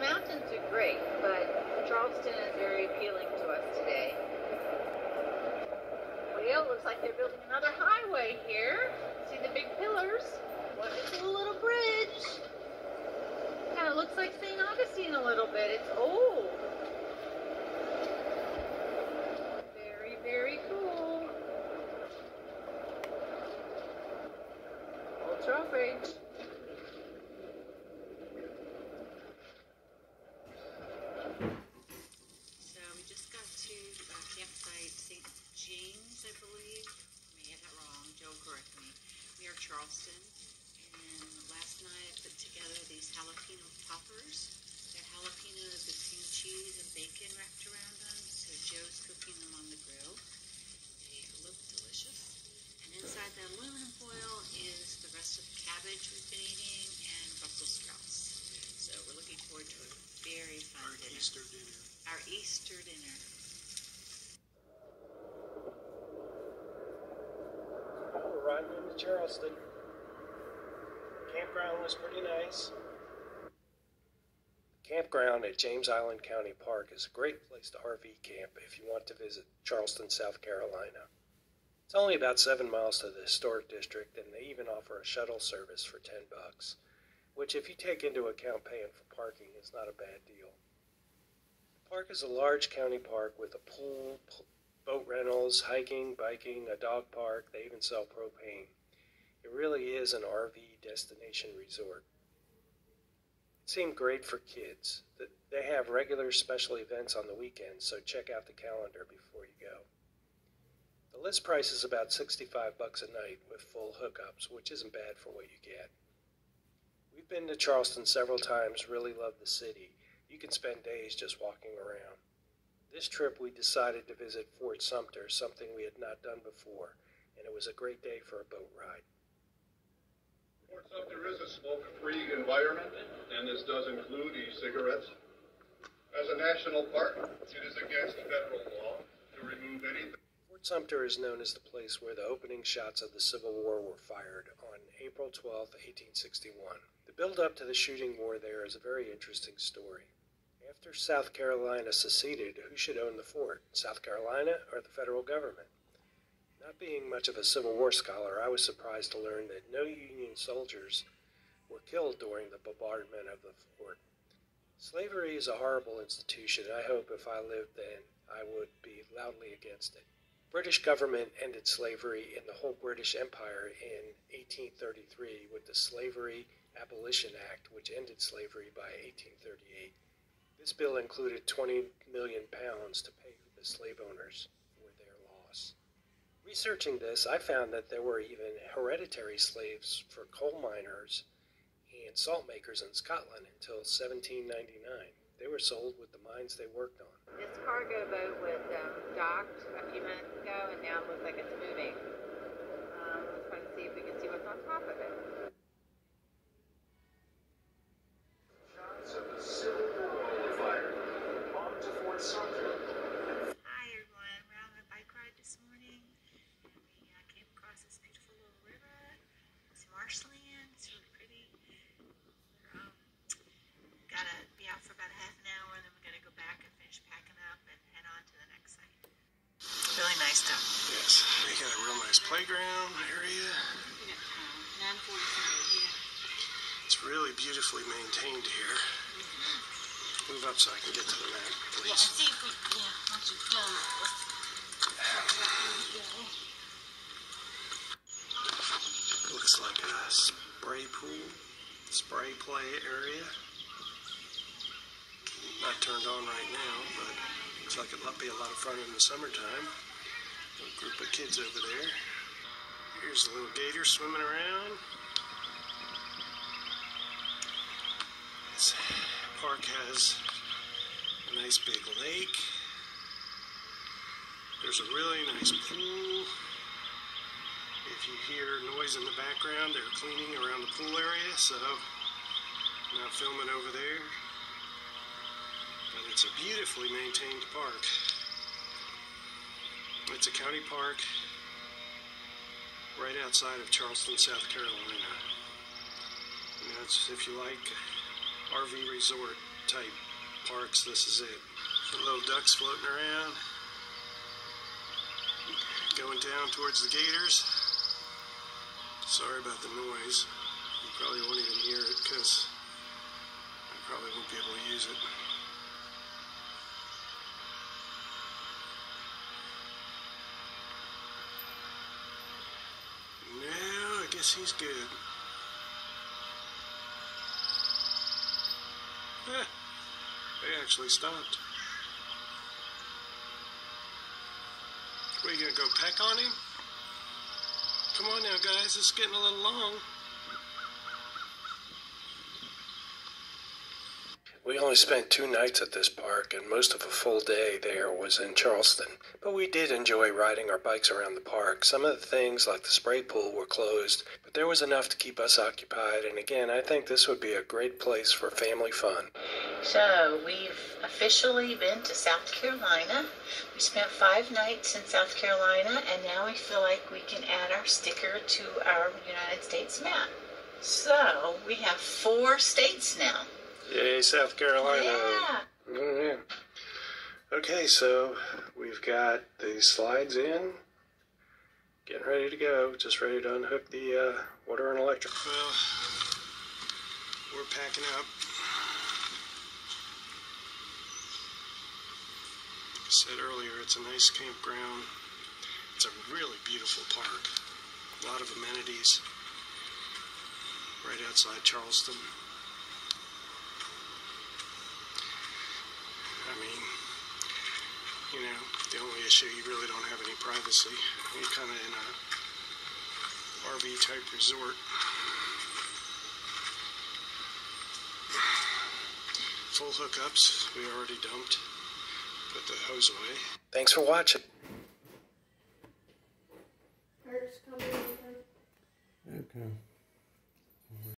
mountains are great, but Charleston is very appealing to us today. Well, looks like they're building another highway here. See the big pillars? A little bridge? Kind of looks like St. Augustine a little bit. It's old. Very, very cool. Old Trowbridge. So we just got to uh, campsite St. James, I believe. I may have that wrong. Joe, correct me. We are Charleston. And last night I put together these jalapeno poppers. They're jalapenos with cream cheese and bacon wrapped around them. So Joe's cooking them on the grill. They look delicious. And inside the aluminum foil is the rest of the cabbage we've been eating and Brussels sprouts. So we're looking forward to a very fun Our dinner Easter dinner. our Easter dinner. We're riding into Charleston. Campground was pretty nice. Campground at James Island County Park is a great place to RV camp if you want to visit Charleston, South Carolina. It's only about seven miles to the historic district, and they even offer a shuttle service for ten bucks, which, if you take into account paying for parking, is not a bad deal. The park is a large county park with a pool, boat rentals, hiking, biking, a dog park. They even sell propane. It really is an RV destination resort. It seemed great for kids. They have regular special events on the weekends, so check out the calendar before you go. The list price is about 65 bucks a night with full hookups, which isn't bad for what you get. We've been to Charleston several times, really love the city. You can spend days just walking around. This trip we decided to visit Fort Sumter, something we had not done before, and it was a great day for a boat ride. Fort Sumter is a smoke-free environment, and this does include e-cigarettes. As a national park, it is against federal law to remove anything. Fort Sumter is known as the place where the opening shots of the Civil War were fired on April 12, 1861. The build-up to the shooting war there is a very interesting story. After South Carolina seceded, who should own the fort, South Carolina or the federal government? Not being much of a Civil War scholar, I was surprised to learn that no Union soldiers were killed during the bombardment of the fort. Slavery is a horrible institution. and I hope if I lived then, I would be loudly against it. British government ended slavery in the whole British Empire in 1833 with the Slavery Abolition Act, which ended slavery by 1838. This bill included 20 million pounds to pay the slave owners. Researching this, I found that there were even hereditary slaves for coal miners and salt makers in Scotland until 1799. They were sold with the mines they worked on. This cargo boat was um, docked a few minutes ago, and now it looks like it's moving. Um, let's try to see if we can see what's on top of it. Shots of the Civil War fire on to Fort Sumter. Hi everyone, we're on a bike ride this morning and we uh, came across this beautiful little river. It's marshland, it's really pretty. We're, um, gotta be out for about half an hour and then we gotta go back and finish packing up and head on to the next site. Really nice stuff. Yes, they got a real nice playground area. Yeah. It's really beautifully maintained here. Move up so I can get to the map, Yeah, please. and see if we, yeah, once you've done like a spray pool, spray play area. Not turned on right now, but looks like it'll be a lot of fun in the summertime. A group of kids over there. Here's the little gator swimming around. This park has a nice big lake. There's a really nice pool. If you hear noise in the background, they're cleaning around the pool area, so I'm not filming over there. But it's a beautifully maintained park. It's a county park right outside of Charleston, South Carolina. It's, if you like RV resort type parks, this is it. Little ducks floating around. Going down towards the gators. Sorry about the noise. You probably won't even hear it because I probably won't be able to use it. Now, I guess he's good. They actually stopped. Are you gonna go peck on him? Come on now, guys, it's getting a little long. We only spent two nights at this park, and most of a full day there was in Charleston. But we did enjoy riding our bikes around the park. Some of the things, like the spray pool, were closed, but there was enough to keep us occupied. And again, I think this would be a great place for family fun. So we've officially been to South Carolina. We spent five nights in South Carolina, and now we feel like we can add our sticker to our United States map. So we have four states now. Yay, South Carolina! Yeah. Oh, yeah. Okay, so we've got the slides in. Getting ready to go. Just ready to unhook the uh, water and electric. Well, we're packing up. Like I said earlier, it's a nice campground. It's a really beautiful park. A lot of amenities right outside Charleston. I mean, you know, the only issue you really don't have any privacy. You're kind of in a RV type resort. Full hookups, we already dumped. Put the hose away. Thanks for watching. Okay.